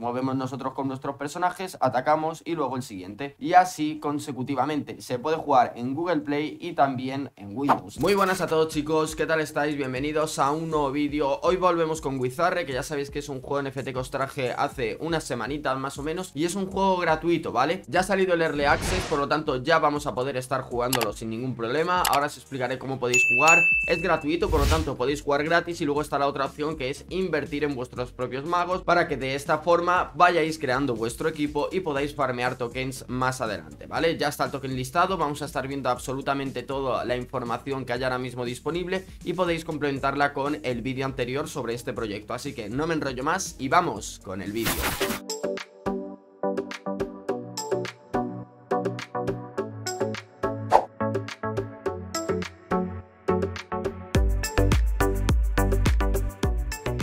movemos nosotros con nuestros personajes, atacamos y luego el siguiente. Y así consecutivamente. Se puede jugar en Google Play y también en Windows. Muy buenas a todos chicos, ¿qué tal estáis? Bienvenidos a un nuevo vídeo. Hoy volvemos con Wizarre, que ya sabéis que es un juego NFT que os traje hace unas semanitas más o menos. Y es un juego gratuito, ¿vale? Ya ha salido el Early Access, por lo tanto ya vamos a poder estar jugándolo sin ningún problema. Ahora os explicaré cómo podéis jugar. Es gratuito, por lo tanto podéis jugar gratis y luego está la otra opción que es invertir en vuestros propios magos para que de esta forma vayáis creando vuestro equipo y podáis farmear tokens más adelante, ¿vale? Ya está el token listado, vamos a estar viendo absolutamente toda la información que haya ahora mismo disponible y podéis complementarla con el vídeo anterior sobre este proyecto, así que no me enrollo más y vamos con el vídeo.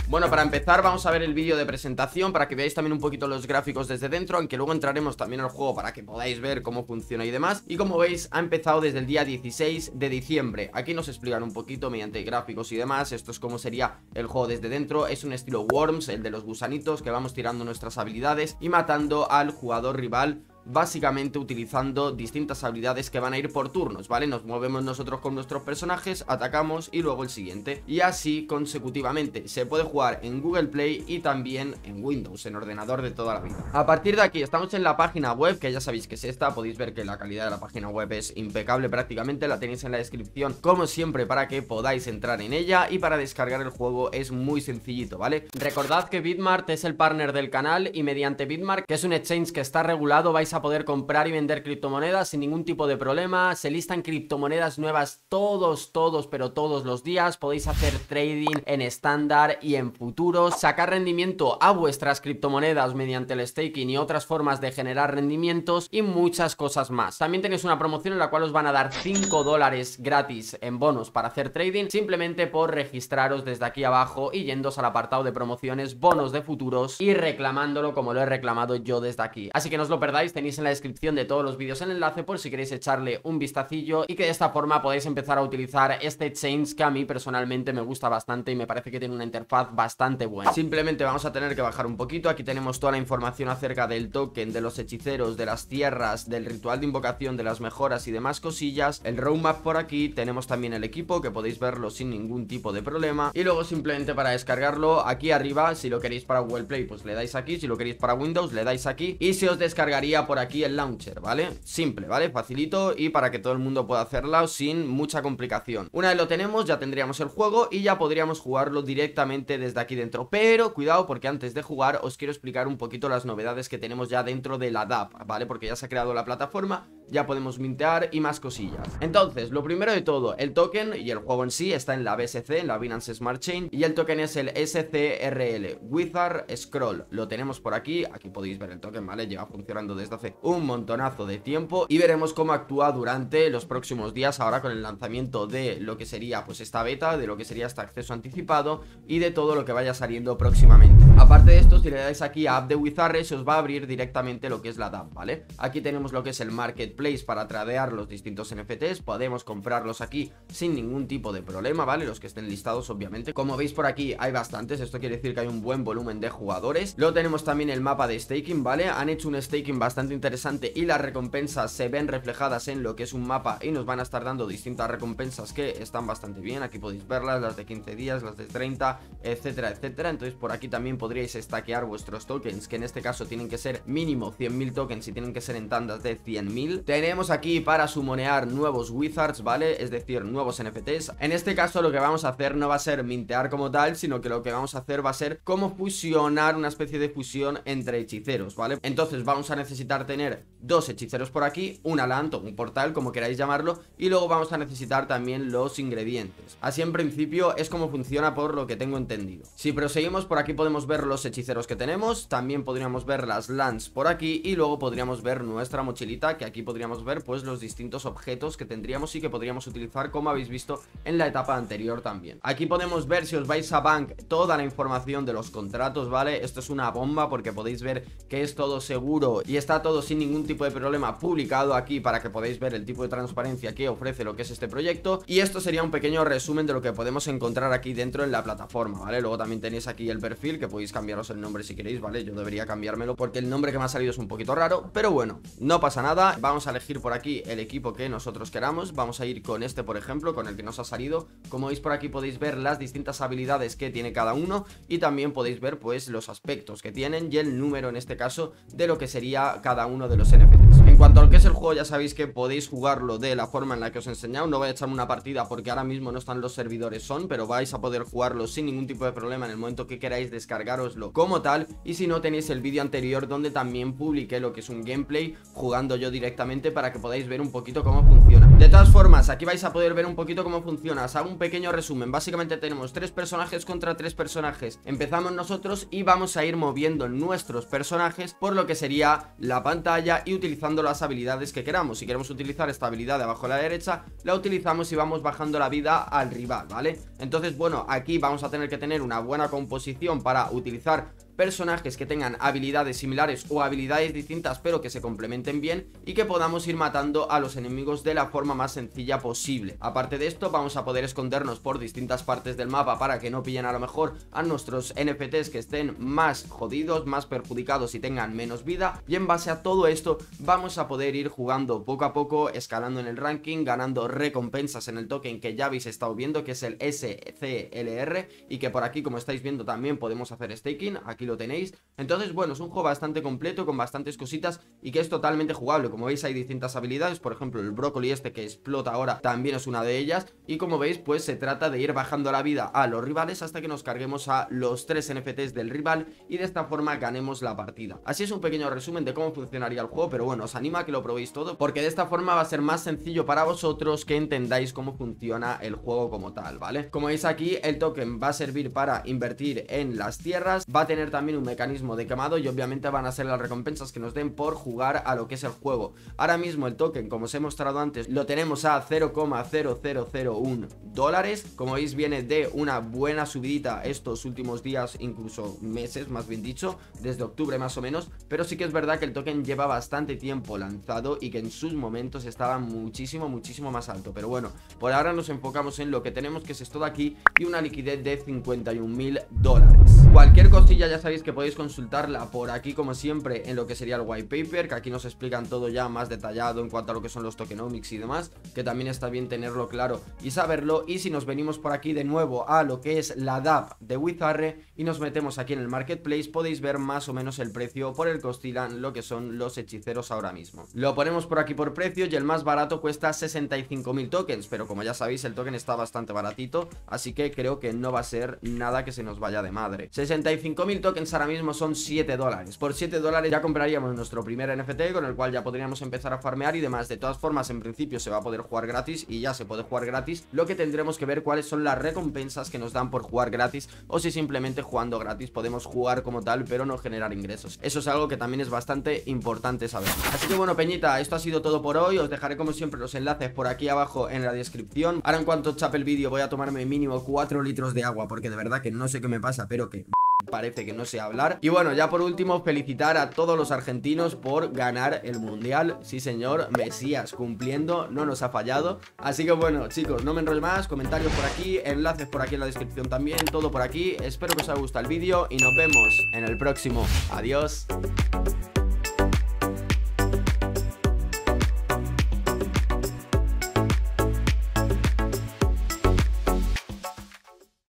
Bueno, para empezar vamos a ver el vídeo de presentación para que veáis también un poquito los gráficos desde dentro, aunque luego entraremos también al juego para que podáis ver cómo funciona y demás. Y como veis, ha empezado desde el día 16 de diciembre. Aquí nos explican un poquito mediante gráficos y demás, esto es como sería el juego desde dentro. Es un estilo Worms, el de los gusanitos, que vamos tirando nuestras habilidades y matando al jugador rival básicamente utilizando distintas habilidades que van a ir por turnos, ¿vale? Nos movemos nosotros con nuestros personajes, atacamos y luego el siguiente. Y así consecutivamente. Se puede jugar en Google Play y también en Windows, en ordenador de toda la vida. A partir de aquí estamos en la página web, que ya sabéis que es esta, podéis ver que la calidad de la página web es impecable prácticamente, la tenéis en la descripción como siempre para que podáis entrar en ella y para descargar el juego es muy sencillito, ¿vale? Recordad que Bitmart es el partner del canal y mediante Bitmart, que es un exchange que está regulado, vais a poder comprar y vender criptomonedas sin ningún tipo de problema. Se listan criptomonedas nuevas todos, todos, pero todos los días. Podéis hacer trading en estándar y en futuros. Sacar rendimiento a vuestras criptomonedas mediante el staking y otras formas de generar rendimientos y muchas cosas más. También tenéis una promoción en la cual os van a dar 5 dólares gratis en bonos para hacer trading simplemente por registraros desde aquí abajo y yéndos al apartado de promociones, bonos de futuros y reclamándolo como lo he reclamado yo desde aquí. Así que no os lo perdáis, tenéis en la descripción de todos los vídeos el enlace por si queréis echarle un vistacillo y que de esta forma podéis empezar a utilizar este Change que a mí personalmente me gusta bastante y me parece que tiene una interfaz bastante buena. Simplemente vamos a tener que bajar un poquito, aquí tenemos toda la información acerca del token, de los hechiceros, de las tierras, del ritual de invocación, de las mejoras y demás cosillas, el roadmap por aquí, tenemos también el equipo que podéis verlo sin ningún tipo de problema. Y luego simplemente para descargarlo aquí arriba, si lo queréis para Google Play pues le dais aquí, si lo queréis para Windows le dais aquí. Y se os descargaría por aquí el launcher, ¿vale? Simple, ¿vale? Facilito y para que todo el mundo pueda hacerlo sin mucha complicación. Una vez lo tenemos, ya tendríamos el juego y ya podríamos jugarlo directamente desde aquí dentro. Pero cuidado porque antes de jugar os quiero explicar un poquito las novedades que tenemos ya dentro de la DAP, ¿vale? Porque ya se ha creado la plataforma ya podemos mintear y más cosillas Entonces, lo primero de todo, el token y el juego en sí está en la BSC, en la Binance Smart Chain Y el token es el SCRL, Wizard Scroll Lo tenemos por aquí, aquí podéis ver el token, ¿vale? Lleva funcionando desde hace un montonazo de tiempo Y veremos cómo actúa durante los próximos días Ahora con el lanzamiento de lo que sería pues esta beta, de lo que sería este acceso anticipado Y de todo lo que vaya saliendo próximamente Aparte de esto, si le dais aquí a App de Wizard se os va a abrir directamente lo que es la DApp, ¿vale? Aquí tenemos lo que es el Market Place para tradear los distintos NFTs, podemos comprarlos aquí sin ningún tipo de problema, ¿vale? Los que estén listados, obviamente. Como veis por aquí hay bastantes, esto quiere decir que hay un buen volumen de jugadores. Luego tenemos también el mapa de staking, ¿vale? Han hecho un staking bastante interesante y las recompensas se ven reflejadas en lo que es un mapa y nos van a estar dando distintas recompensas que están bastante bien. Aquí podéis verlas, las de 15 días, las de 30, etcétera, etcétera. Entonces por aquí también podríais stackear vuestros tokens, que en este caso tienen que ser mínimo 100.000 tokens y tienen que ser en tandas de 100.000. Tenemos aquí para sumonear nuevos wizards, ¿vale? Es decir, nuevos NFTs En este caso lo que vamos a hacer no va a ser mintear como tal Sino que lo que vamos a hacer va a ser como fusionar una especie de fusión entre hechiceros, ¿vale? Entonces vamos a necesitar tener dos hechiceros por aquí Un o un portal, como queráis llamarlo Y luego vamos a necesitar también los ingredientes Así en principio es como funciona por lo que tengo entendido Si proseguimos por aquí podemos ver los hechiceros que tenemos También podríamos ver las lands por aquí Y luego podríamos ver nuestra mochilita que aquí podríamos podríamos ver pues los distintos objetos que tendríamos y que podríamos utilizar como habéis visto en la etapa anterior también. Aquí podemos ver si os vais a Bank toda la información de los contratos, ¿vale? Esto es una bomba porque podéis ver que es todo seguro y está todo sin ningún tipo de problema publicado aquí para que podáis ver el tipo de transparencia que ofrece lo que es este proyecto y esto sería un pequeño resumen de lo que podemos encontrar aquí dentro en la plataforma, ¿vale? Luego también tenéis aquí el perfil que podéis cambiaros el nombre si queréis, ¿vale? Yo debería cambiármelo porque el nombre que me ha salido es un poquito raro, pero bueno, no pasa nada, vamos a elegir por aquí el equipo que nosotros queramos, vamos a ir con este por ejemplo, con el que nos ha salido, como veis por aquí podéis ver las distintas habilidades que tiene cada uno y también podéis ver pues los aspectos que tienen y el número en este caso de lo que sería cada uno de los NFTs. En cuanto a lo que es el juego ya sabéis que podéis jugarlo de la forma en la que os he enseñado, no voy a echarme una partida porque ahora mismo no están los servidores son, pero vais a poder jugarlo sin ningún tipo de problema en el momento que queráis descargaroslo como tal. Y si no tenéis el vídeo anterior donde también publiqué lo que es un gameplay jugando yo directamente para que podáis ver un poquito cómo funciona. De todas formas, aquí vais a poder ver un poquito cómo funciona, os hago un pequeño resumen, básicamente tenemos tres personajes contra tres personajes, empezamos nosotros y vamos a ir moviendo nuestros personajes por lo que sería la pantalla y utilizando las habilidades que queramos, si queremos utilizar esta habilidad de abajo a la derecha, la utilizamos y vamos bajando la vida al rival, ¿vale? Entonces, bueno, aquí vamos a tener que tener una buena composición para utilizar personajes que tengan habilidades similares o habilidades distintas pero que se complementen bien y que podamos ir matando a los enemigos de la forma más sencilla posible. Aparte de esto vamos a poder escondernos por distintas partes del mapa para que no pillen a lo mejor a nuestros NFTs que estén más jodidos, más perjudicados y tengan menos vida y en base a todo esto vamos a poder ir jugando poco a poco, escalando en el ranking, ganando recompensas en el token que ya habéis estado viendo que es el SCLR y que por aquí como estáis viendo también podemos hacer staking, aquí lo tenéis. Entonces, bueno, es un juego bastante completo Con bastantes cositas y que es totalmente jugable. Como veis hay distintas habilidades, por ejemplo el brócoli este que explota ahora También es una de ellas. Y como veis, pues se trata de ir bajando la vida a los rivales Hasta que nos carguemos a los tres NFTs del rival Y de esta forma ganemos la partida. Así es un pequeño resumen de cómo funcionaría el juego Pero bueno, os anima a que lo probéis todo Porque de esta forma va a ser más sencillo para vosotros Que entendáis cómo funciona el juego como tal, ¿vale? Como veis aquí, el token va a servir para invertir en las tierras Va a tener también un mecanismo de quemado y obviamente van a ser las recompensas que nos den por jugar a lo que es el juego. Ahora mismo el token, como os he mostrado antes, lo tenemos a 0,0001 dólares. Como veis viene de una buena subidita estos últimos días, incluso meses más bien dicho, desde octubre más o menos. Pero sí que es verdad que el token lleva bastante tiempo lanzado y que en sus momentos estaba muchísimo, muchísimo más alto. Pero bueno, por ahora nos enfocamos en lo que tenemos que es esto de aquí y una liquidez de 51 mil dólares. Cualquier cosilla ya sabéis que podéis consultarla por aquí como siempre en lo que sería el white paper, que aquí nos explican todo ya más detallado en cuanto a lo que son los tokenomics y demás, que también está bien tenerlo claro y saberlo. Y si nos venimos por aquí de nuevo a lo que es la DAP de Wizarre y nos metemos aquí en el marketplace, podéis ver más o menos el precio por el que oscilan lo que son los hechiceros ahora mismo. Lo ponemos por aquí por precio y el más barato cuesta 65.000 tokens, pero como ya sabéis el token está bastante baratito, así que creo que no va a ser nada que se nos vaya de madre. 65.000 tokens ahora mismo son 7 dólares. Por 7 dólares ya compraríamos nuestro primer NFT con el cual ya podríamos empezar a farmear y demás. De todas formas, en principio se va a poder jugar gratis y ya se puede jugar gratis. Lo que tendremos que ver cuáles son las recompensas que nos dan por jugar gratis o si simplemente jugando gratis podemos jugar como tal pero no generar ingresos. Eso es algo que también es bastante importante saber. Así que bueno, Peñita, esto ha sido todo por hoy. Os dejaré como siempre los enlaces por aquí abajo en la descripción. Ahora en cuanto chape el vídeo voy a tomarme mínimo 4 litros de agua porque de verdad que no sé qué me pasa, pero que parece que no sé hablar. Y bueno, ya por último, felicitar a todos los argentinos por ganar el Mundial. Sí, señor, Mesías cumpliendo, no nos ha fallado. Así que bueno, chicos, no me enrollo más, comentarios por aquí, enlaces por aquí en la descripción también, todo por aquí. Espero que os haya gustado el vídeo y nos vemos en el próximo. Adiós.